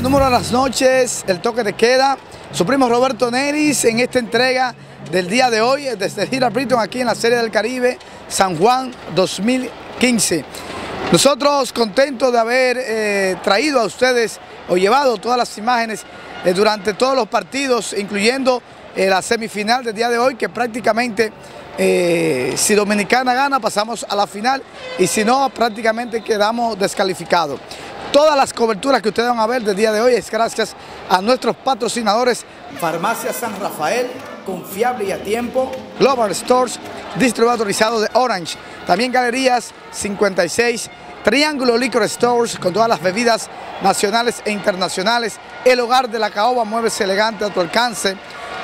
Número de las noches, el toque de queda, su primo Roberto Neris en esta entrega del día de hoy desde Gira Britton aquí en la Serie del Caribe San Juan 2015. Nosotros contentos de haber eh, traído a ustedes o llevado todas las imágenes eh, durante todos los partidos, incluyendo eh, la semifinal del día de hoy, que prácticamente si Dominicana gana pasamos a la final y si no prácticamente quedamos descalificados. Todas las coberturas que ustedes van a ver del día de hoy es gracias a nuestros patrocinadores Farmacia San Rafael, confiable y a tiempo, Global Stores, distribuidor autorizado de Orange, también Galerías 56, Triángulo Liquor Stores con todas las bebidas nacionales e internacionales, el hogar de la caoba, mueves elegante a tu alcance,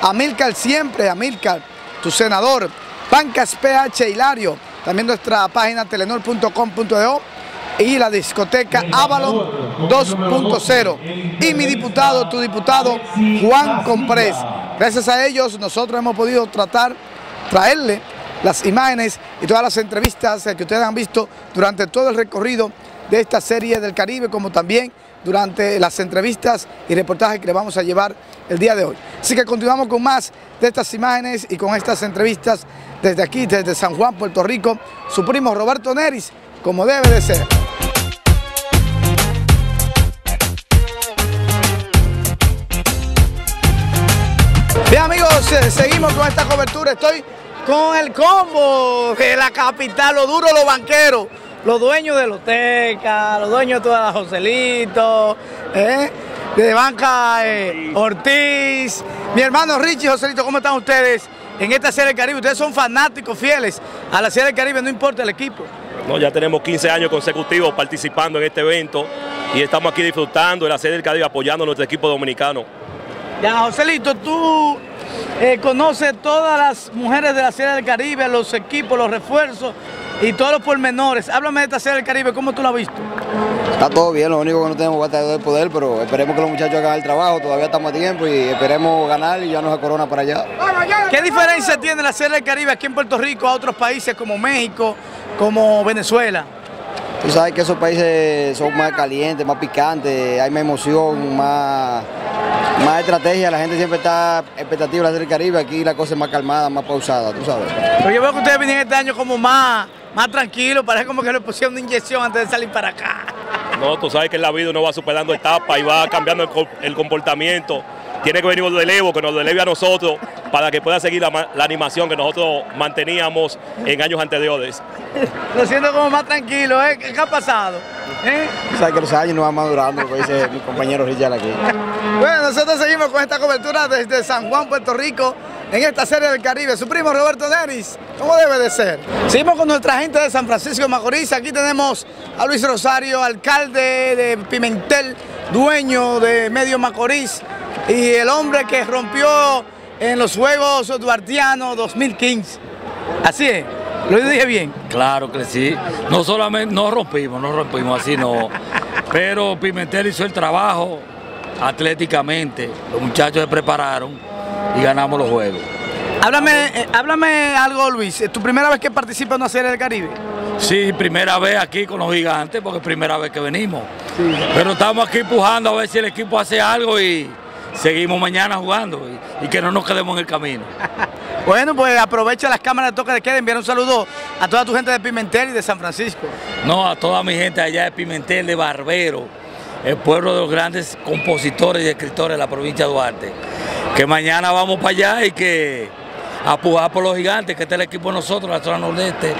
Amilcar siempre, Amilcar, tu senador, Bancas PH Hilario, también nuestra página telenor.com.do y la discoteca Avalon 2.0 y mi diputado, tu diputado Juan Comprés. Gracias a ellos nosotros hemos podido tratar, traerle las imágenes y todas las entrevistas que ustedes han visto durante todo el recorrido de esta serie del Caribe, como también durante las entrevistas y reportajes que le vamos a llevar el día de hoy. Así que continuamos con más de estas imágenes y con estas entrevistas desde aquí, desde San Juan, Puerto Rico, su primo Roberto Neris, como debe de ser. Bien amigos, eh, seguimos con esta cobertura. Estoy con el combo de la capital, lo duro, los banqueros, los dueños de Loteca, los dueños de todas las Joselito, ¿eh? de Banca eh, Ortiz, mi hermano Richie Joselito, ¿cómo están ustedes en esta Serie del Caribe? Ustedes son fanáticos fieles a la Serie del Caribe, no importa el equipo. No, ya tenemos 15 años consecutivos participando en este evento y estamos aquí disfrutando de la Serie del Caribe, apoyando a nuestro equipo dominicano. Ya, Joselito, tú eh, conoces todas las mujeres de la Serie del Caribe, los equipos, los refuerzos y todos los pormenores. Háblame de esta Serie del Caribe, ¿cómo tú la has visto? Está todo bien, lo único que no tenemos batalla de poder, pero esperemos que los muchachos hagan el trabajo, todavía estamos a tiempo y esperemos ganar y ya nos corona para allá. ¿Qué diferencia tiene la Serie del Caribe aquí en Puerto Rico a otros países como México, como Venezuela? Tú sabes que esos países son más calientes, más picantes, hay más emoción, más, más estrategia, la gente siempre está expectativa de del Caribe, aquí la cosa es más calmada, más pausada, tú sabes. Pero yo veo que ustedes vienen este año como más, más tranquilos, parece como que le pusieron una inyección antes de salir para acá. No, tú sabes que en la vida uno va superando etapas y va cambiando el, comportamiento. Tiene que venir el relevo, que nos eleve a nosotros para que pueda seguir la, animación que nosotros manteníamos en años anteriores. Lo siento como más tranquilo, ¿eh? ¿Qué ha pasado? ¿Eh? Sabes que los años no van madurando, como dice mi compañero Richard aquí. Bueno, nosotros seguimos con esta cobertura desde San Juan, Puerto Rico, en esta serie del Caribe. Su primo Roberto Denis, ¿cómo debe de ser? Seguimos con nuestra gente de San Francisco de Macorís. Aquí tenemos a Luis Rosario, alcalde de Pimentel, dueño de Medio Macorís y el hombre que rompió en los Juegos Duartianos 2015. Así es. ¿Lo dije bien? Claro que sí. No solamente, no rompimos, no rompimos así, no. Pero Pimentel hizo el trabajo atléticamente. Los muchachos se prepararon y ganamos los juegos. Háblame, eh, háblame algo, Luis. ¿Es tu primera vez que participas en una serie del Caribe? Sí, primera vez aquí con los gigantes, porque es primera vez que venimos. Pero estamos aquí empujando a ver si el equipo hace algo y seguimos mañana jugando y, que no nos quedemos en el camino. bueno, pues aprovecha las cámaras de toque de queda, enviar un saludo a toda tu gente de Pimentel y de San Francisco. No, a toda mi gente allá de Pimentel, de Barbero, el pueblo de los grandes compositores y escritores de la provincia de Duarte. Que mañana vamos para allá y que a pujar por los gigantes, que está el equipo de nosotros, la zona nordeste,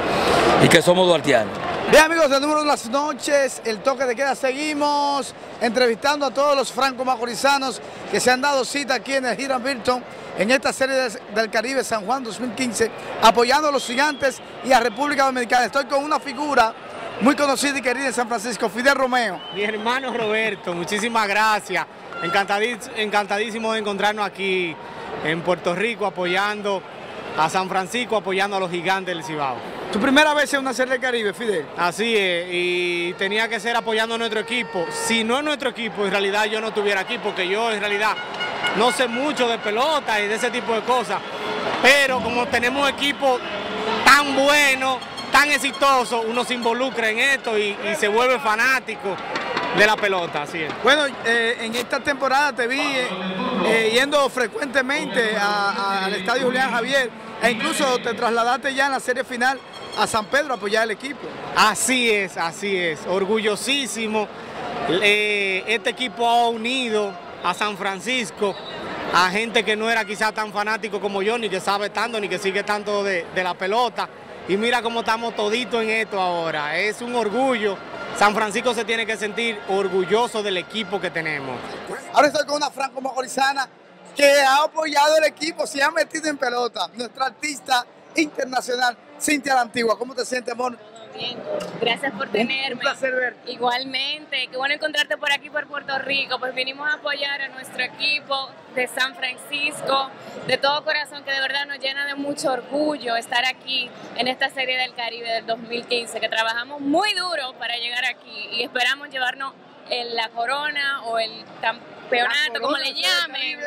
y que somos duartianos. Bien amigos, el número de las noches, el toque de queda, seguimos entrevistando a todos los franco-macorizanos que se han dado cita aquí en el Hiram Milton en esta serie del Caribe San Juan 2015, apoyando a los gigantes y a República Dominicana. Estoy con una figura muy conocida y querida en San Francisco, Fidel Romeo. Mi hermano Roberto, muchísimas gracias. Encantadísimo de encontrarnos aquí en Puerto Rico apoyando a San Francisco, apoyando a los gigantes del Cibao. ¿Tu primera vez en una serie del Caribe, Fidel? Así es, y tenía que ser apoyando a nuestro equipo. Si no es nuestro equipo, en realidad yo no estuviera aquí, porque yo en realidad no sé mucho de pelota y de ese tipo de cosas. Pero como tenemos equipo tan bueno, tan exitoso, uno se involucra en esto y, y se vuelve fanático de la pelota, así es. Bueno, eh, en esta temporada te vi eh, eh, yendo frecuentemente a- a- al estadio Julián Javier e incluso te trasladaste ya en la serie final a San Pedro a apoyar al equipo. Así es, así es, orgullosísimo. Este equipo ha unido a San Francisco, a gente que no era quizá tan fanático como yo, ni que sabe tanto, ni que sigue tanto de, de la pelota. Y mira cómo estamos toditos en esto ahora. Es un orgullo. San Francisco se tiene que sentir orgulloso del equipo que tenemos. Ahora estoy con una franco macorizana que ha apoyado el equipo, se ha metido en pelota. Nuestra artista internacional, Cintia la Antigua. ¿Cómo te sientes, amor? Bien, gracias por tenerme. Un placer verte. Igualmente, qué bueno encontrarte por aquí, por Puerto Rico. Pues vinimos a apoyar a nuestro equipo de San Francisco, de todo corazón, que de verdad nos llena de mucho orgullo estar aquí en esta serie del Caribe del 2015, que trabajamos muy duro para llegar aquí y esperamos llevarnos el- la corona o el campeonato, como le llamen.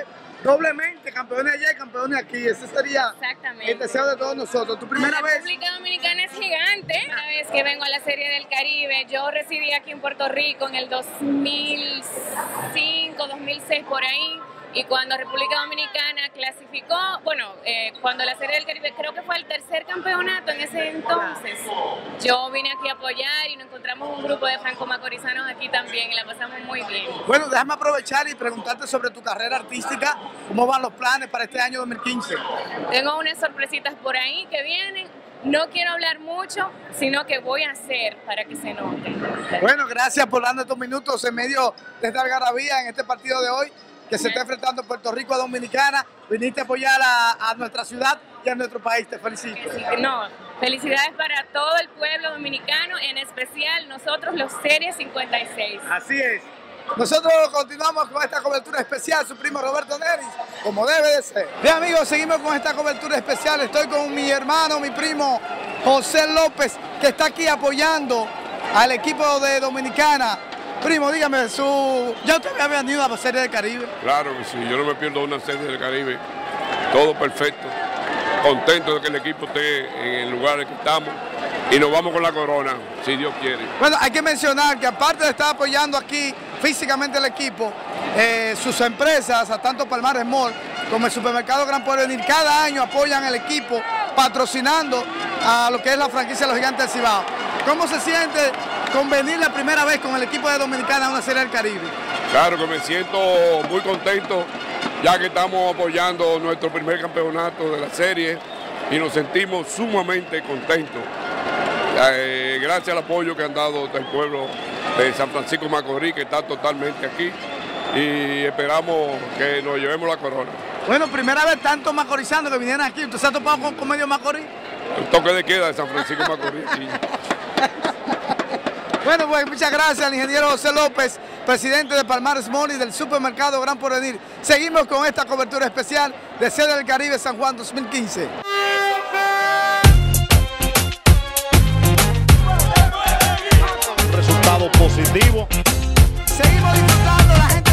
Doblemente, campeones allá y campeones aquí. Ese sería el deseo de todos nosotros. Tu primera la vez. República Dominicana es gigante. Cada vez que vengo a la Serie del Caribe, yo residí aquí en Puerto Rico en el 2005, 2006 por ahí. Y cuando República Dominicana clasificó, bueno, eh, cuando la Serie del Caribe creo que fue el tercer campeonato en ese entonces, yo vine aquí a apoyar y nos encontramos un grupo de franco-macorizanos aquí también y la pasamos muy bien. Bueno, déjame aprovechar y preguntarte sobre tu carrera artística. ¿Cómo van los planes para este año 2015? Tengo unas sorpresitas por ahí que vienen. No quiero hablar mucho, sino que voy a hacer para que se note. Bueno, gracias por darnos estos minutos en medio de esta algarabía en este partido de hoy que se está enfrentando Puerto Rico a Dominicana. Viniste a apoyar a, a nuestra ciudad y a nuestro país. Te felicito. No, felicidades para todo el pueblo dominicano, en especial nosotros los Series 56. Así es. Nosotros continuamos con esta cobertura especial, su primo Roberto Neris, como debe de ser. Bien amigos, seguimos con esta cobertura especial. Estoy con mi hermano, mi primo José López, que está aquí apoyando al equipo de Dominicana. Primo, dígame, su... ¿ya usted había venido a la Serie del Caribe? Claro que sí, yo no me pierdo una serie del Caribe, todo perfecto, contento de que el equipo esté en el lugar en el que estamos y nos vamos con la corona, si Dios quiere. Bueno, hay que mencionar que aparte de estar apoyando aquí físicamente el equipo, eh, sus empresas, a tanto Palmares Mall como el supermercado Gran Porvenir, cada año apoyan el equipo patrocinando a lo que es la franquicia de los gigantes del Cibao. ¿Cómo se siente con venir la primera vez con el equipo de Dominicana a una serie del Caribe? Claro que me siento muy contento ya que estamos apoyando nuestro primer campeonato de la serie y nos sentimos sumamente contentos. Eh, gracias al apoyo que han dado del pueblo de San Francisco Macorís, que está totalmente aquí, y esperamos que nos llevemos la corona. Bueno, primera vez tanto macorizando que vinieron aquí. ¿Usted se ha topado con, con medio macorís? El toque de queda de San Francisco Macorís. sí. Muchas gracias al ingeniero José López, presidente de Palmares Moni del supermercado Gran Porvenir. Seguimos con esta cobertura especial de Sede del Caribe San Juan 2015. Resultado positivo. Seguimos disfrutando la gente.